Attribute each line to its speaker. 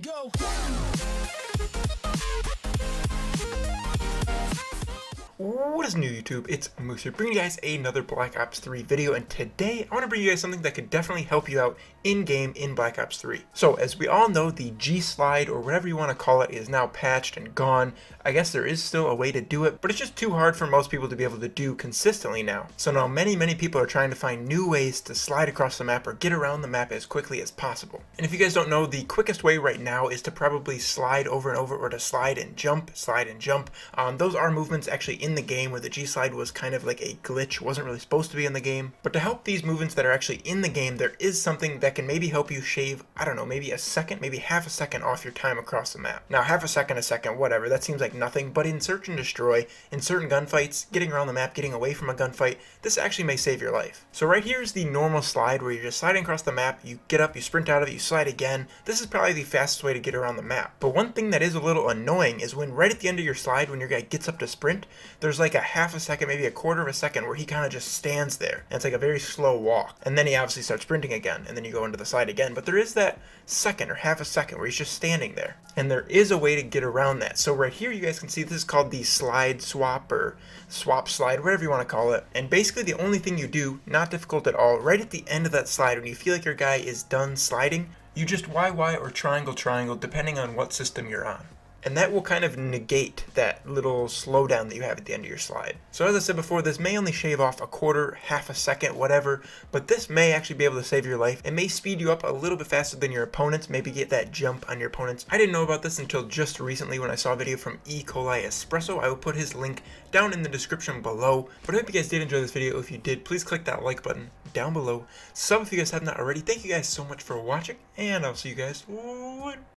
Speaker 1: go.
Speaker 2: What is new YouTube? It's Moose here, bringing you guys another Black Ops 3 video, and today I want to bring you guys something that could definitely help you out in-game in Black Ops 3. So, as we all know, the G-Slide, or whatever you want to call it, is now patched and gone. I guess there is still a way to do it, but it's just too hard for most people to be able to do consistently now. So now many, many people are trying to find new ways to slide across the map or get around the map as quickly as possible. And if you guys don't know, the quickest way right now is to probably slide over and over, or to slide and jump, slide and jump. Um, those are movements actually in in the game where the G-Slide was kind of like a glitch, wasn't really supposed to be in the game. But to help these movements that are actually in the game, there is something that can maybe help you shave, I don't know, maybe a second, maybe half a second off your time across the map. Now, half a second, a second, whatever, that seems like nothing, but in Search and Destroy, in certain gunfights, getting around the map, getting away from a gunfight, this actually may save your life. So right here is the normal slide where you're just sliding across the map, you get up, you sprint out of it, you slide again. This is probably the fastest way to get around the map. But one thing that is a little annoying is when right at the end of your slide, when your guy gets up to sprint, there's like a half a second, maybe a quarter of a second, where he kind of just stands there. And it's like a very slow walk. And then he obviously starts sprinting again, and then you go into the slide again. But there is that second or half a second where he's just standing there. And there is a way to get around that. So right here, you guys can see this is called the slide swap or swap slide, whatever you want to call it. And basically, the only thing you do, not difficult at all, right at the end of that slide, when you feel like your guy is done sliding, you just YY or triangle triangle depending on what system you're on and that will kind of negate that little slowdown that you have at the end of your slide. So as I said before, this may only shave off a quarter, half a second, whatever, but this may actually be able to save your life. It may speed you up a little bit faster than your opponents, maybe get that jump on your opponents. I didn't know about this until just recently when I saw a video from E. coli Espresso. I will put his link down in the description below. But I hope you guys did enjoy this video. If you did, please click that like button down below. Sub if you guys have not already. Thank you guys so much for watching, and I'll see you guys